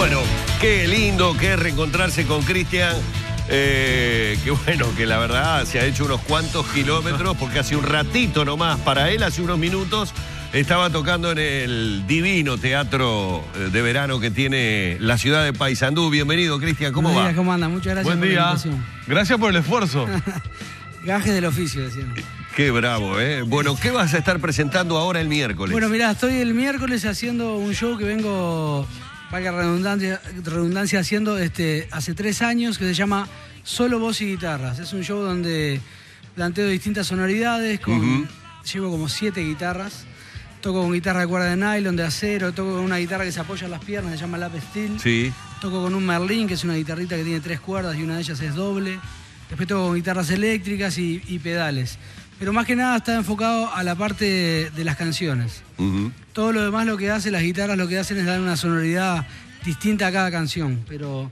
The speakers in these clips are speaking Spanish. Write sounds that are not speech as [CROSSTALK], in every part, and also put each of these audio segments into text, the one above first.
Bueno, qué lindo que es reencontrarse con Cristian. Eh, que bueno, que la verdad se ha hecho unos cuantos kilómetros, porque hace un ratito nomás, para él hace unos minutos, estaba tocando en el divino teatro eh, de verano que tiene la ciudad de Paysandú. Bienvenido, Cristian, ¿cómo Buenos va? días, ¿cómo anda? Muchas gracias Buen por la día. invitación. Gracias por el esfuerzo. [LAUGHS] Gajes del oficio, decían. Qué bravo, ¿eh? Bueno, ¿qué vas a estar presentando ahora el miércoles? Bueno, mirá, estoy el miércoles haciendo un show que vengo, valga redundancia, redundancia haciendo este, hace tres años que se llama Solo Voz y Guitarras. Es un show donde planteo distintas sonoridades, con, llevo como siete guitarras. Toco con guitarra de cuerda de nylon, de acero, toco con una guitarra que se apoya en las piernas, se llama lap steel. Sí. Toco con un Merlin, que es una guitarrita que tiene tres cuerdas y una de ellas es doble. Después toco con guitarras eléctricas y, y pedales. Pero más que nada está enfocado a la parte de, de las canciones. Todo lo demás lo que hace, las guitarras lo que hacen es dar una sonoridad distinta a cada canción. Pero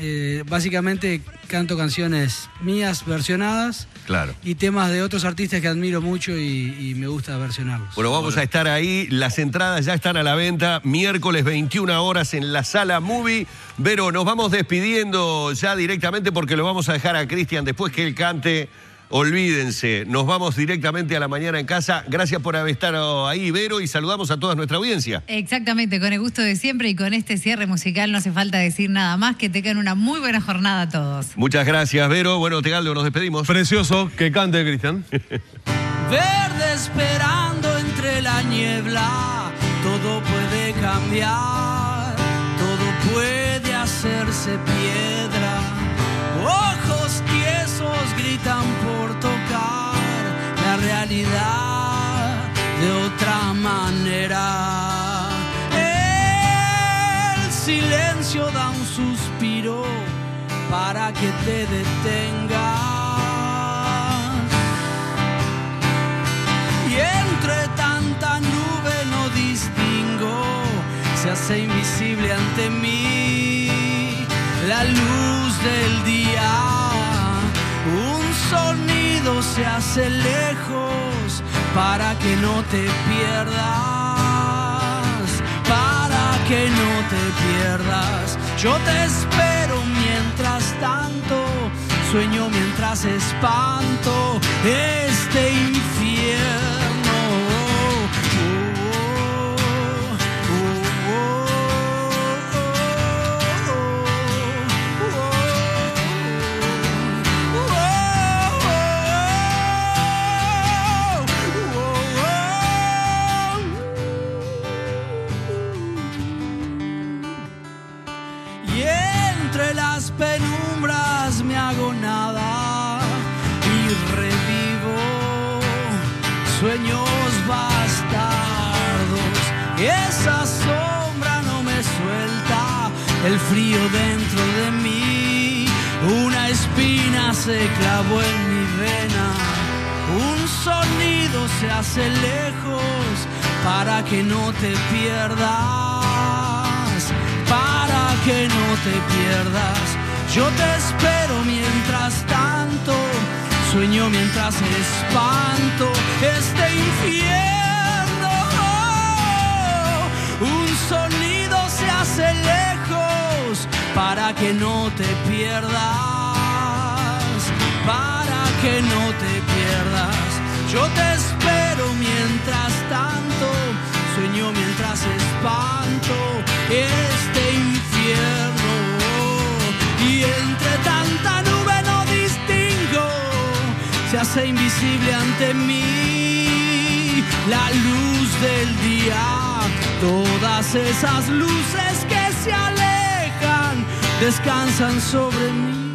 eh, básicamente canto canciones mías versionadas Claro. y temas de otros artistas que admiro mucho y, y me gusta versionarlos. Bueno, vamos a estar ahí. Las entradas ya están a la venta. Miércoles 21 horas en la sala Movie. Pero nos vamos despidiendo ya directamente porque lo vamos a dejar a Cristian después que él cante. Olvídense, nos vamos directamente a la mañana en casa. Gracias por haber estado ahí, Vero, y saludamos a toda nuestra audiencia. Exactamente, con el gusto de siempre y con este cierre musical no hace falta decir nada más, que tengan una muy buena jornada a todos. Muchas gracias, Vero. Bueno, Tegaldo, nos despedimos. Precioso, que cante, Cristian. [LAUGHS] Verde esperando entre la niebla, todo puede cambiar, da un suspiro para que te detengas. Y entre tanta nube no distingo, se hace invisible ante mí la luz del día. Un sonido se hace lejos para que no te pierdas, que no te pierdas. Yo te espero mientras tanto, sueño mientras espanto este infierno. Sueños bastardos. Esa sombra no me suelta, el frío dentro de mí. Una espina se clavó en mi vena. Un sonido se hace lejos para que no te pierdas, para que no te pierdas. Yo te espero mientras tanto, sueño mientras espanto este infierno. Un sonido se hace lejos para que no te pierdas, para que no te pierdas. Yo te espero mientras tanto, sueño mientras espanto este se hace invisible ante mí la luz del día. Todas esas luces que se alejan descansan sobre mí.